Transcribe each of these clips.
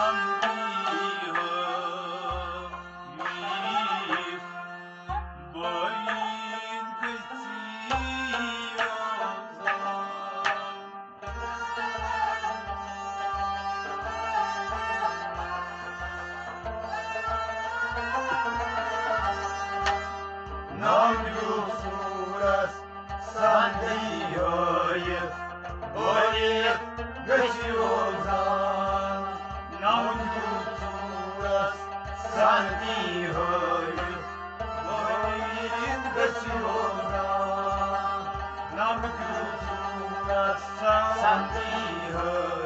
Allah. Be Ho.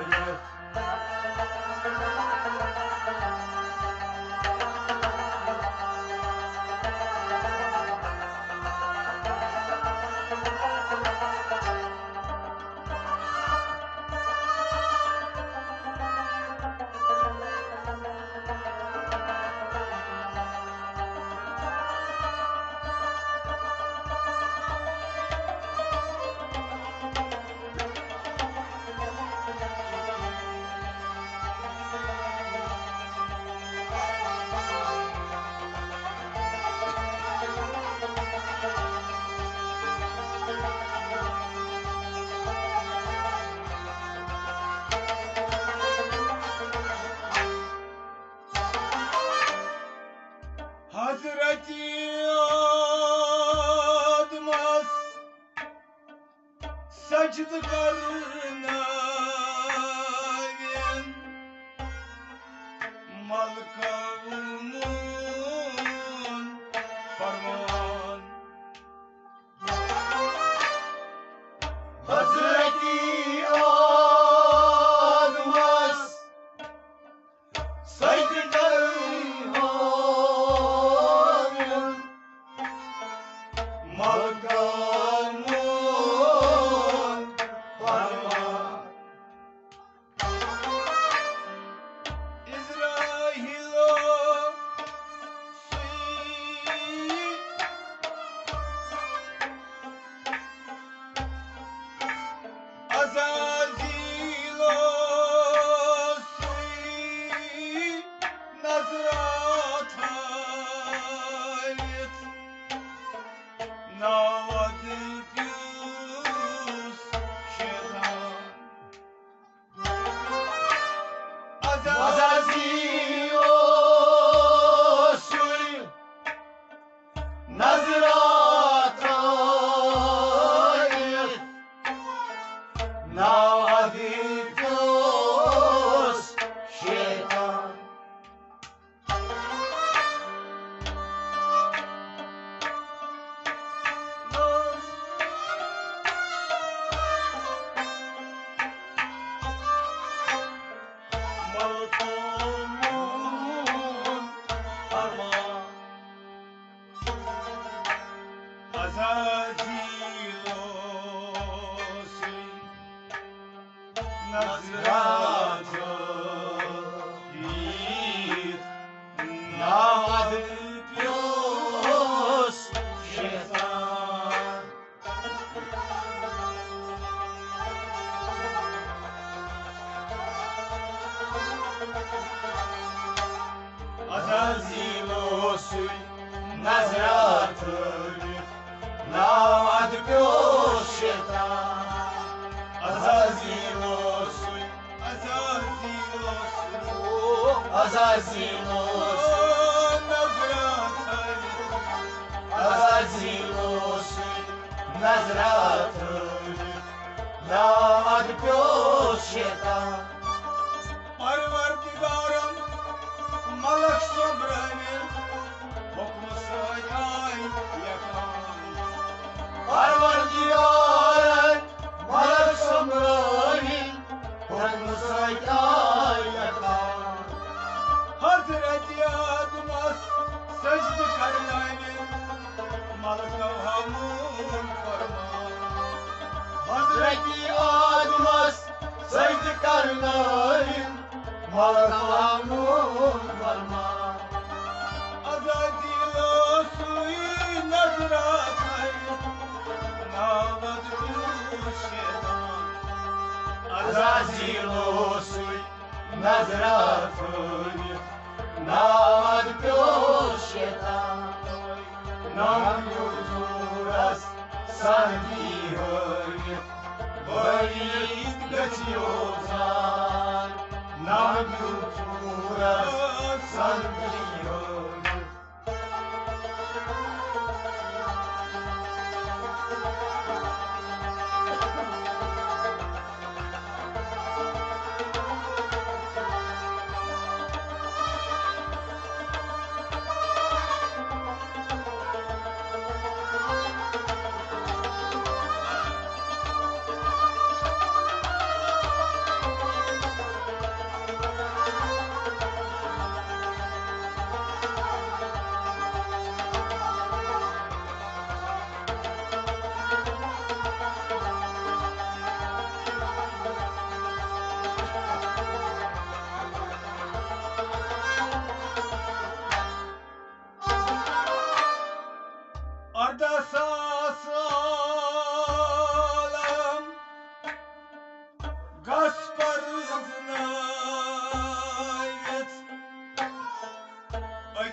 the garden. سوی نظراتل نامد پیوشتا عزازی رو سوی عزازی رو سوی عزازی رو سوی نظراتل عزازی رو سوی نظراتل نامد پیوشتا 할렐루야 зілосуй, на зрафові, на пьощета, на раз садігові, боїть гатьоза, на раз садігові.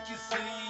you see.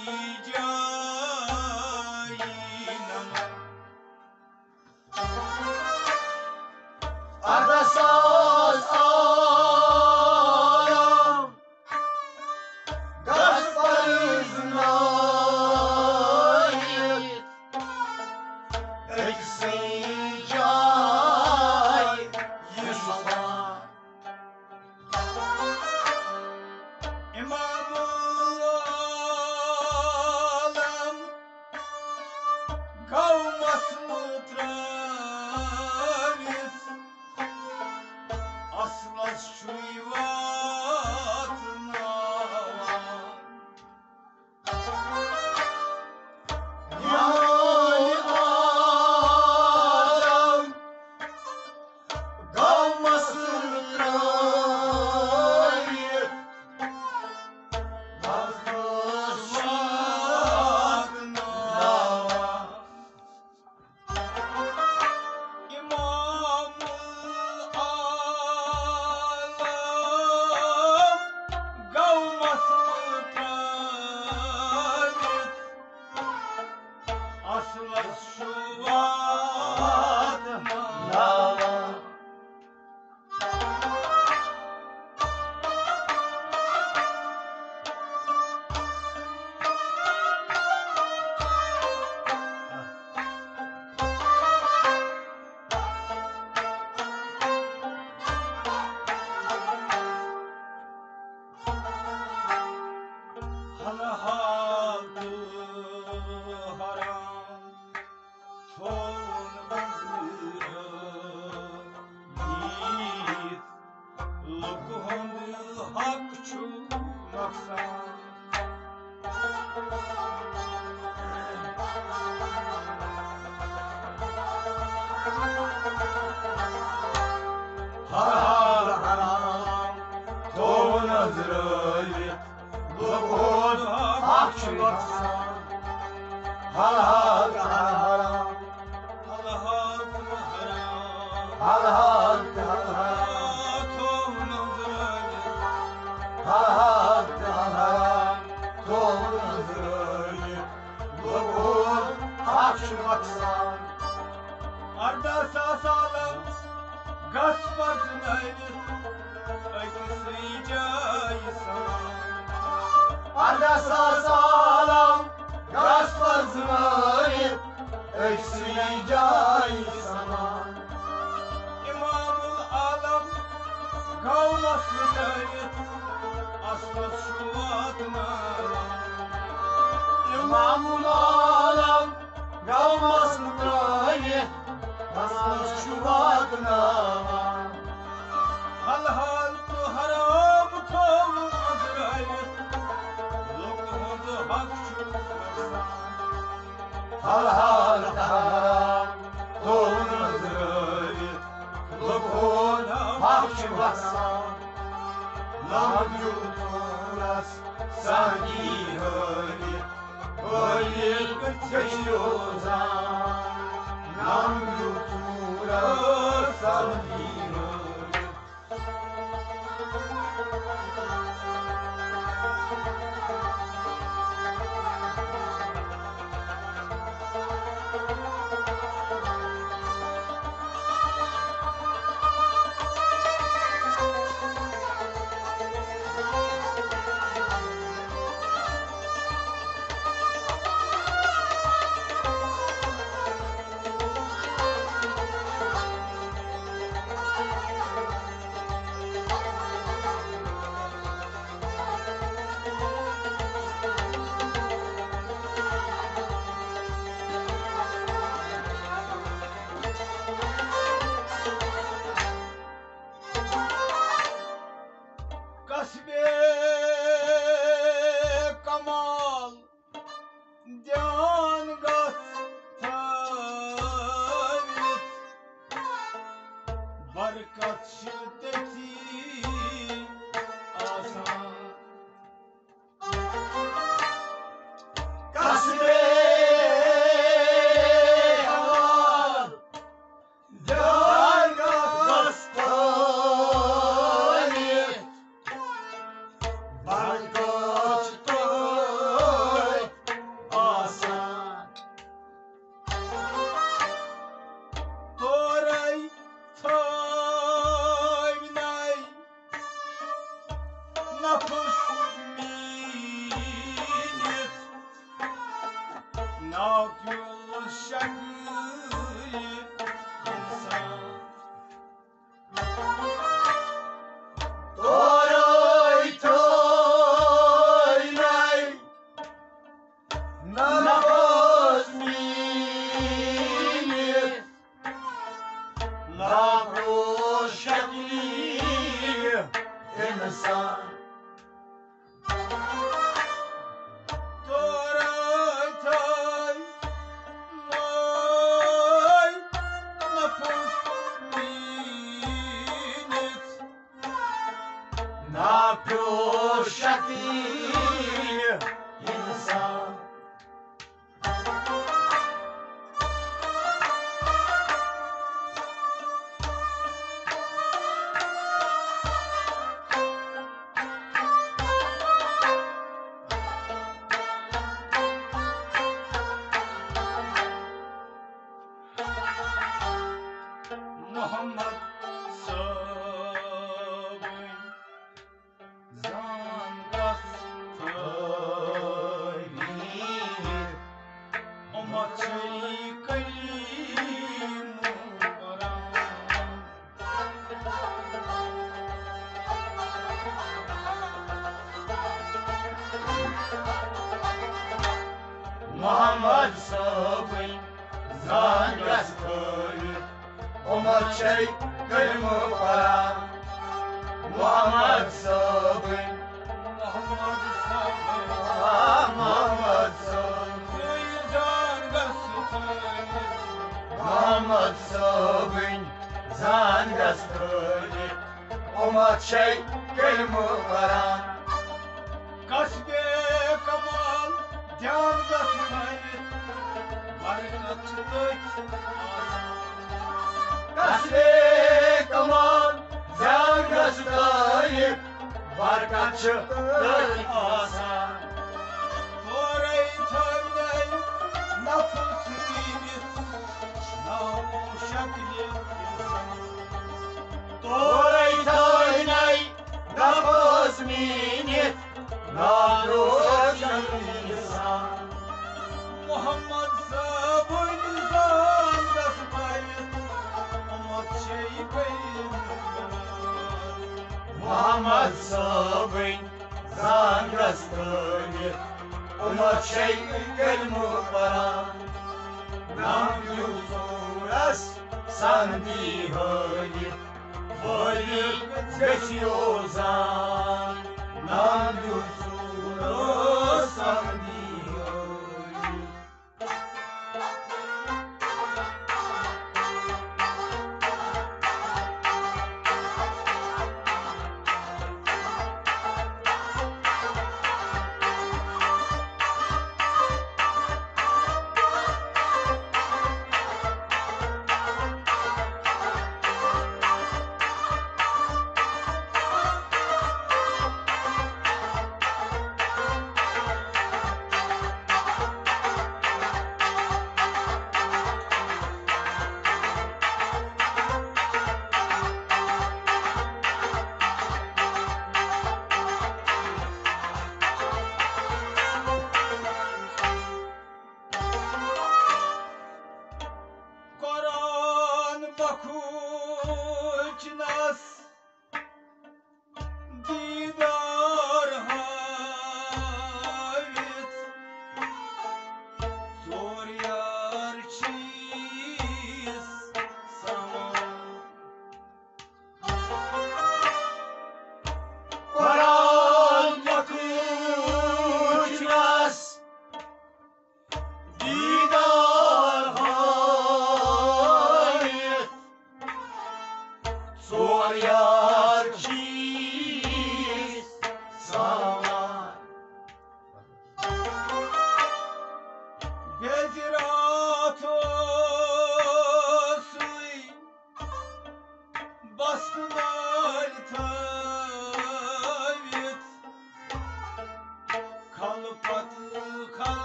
Adasa sağlam kaş fazlayı öksüreceği sana İmamul alam kavlasını aslas şu İmamul alam. Kavlasını aslas şu Nam yutura sangi in the sun. Muhammad Muhammed Sabın Zangas köyü Oma çay kırmı para Kasbe kamal Cangas mayet Barikatçılık Kasbe açıktır asan Koray Zangas köyü Umut şey gelmu para Nam yuzuras Sandi hali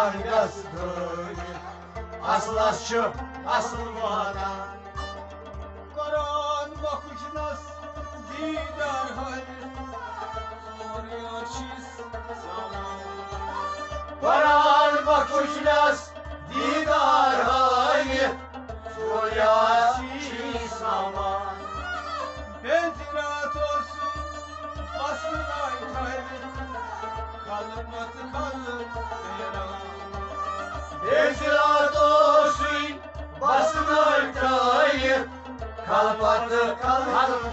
Kangastöyü Aslaşçı asvadan Karan bakışnas didar hal Soruyor çiz sana Varan bakuşlas Kalpatı kalmadı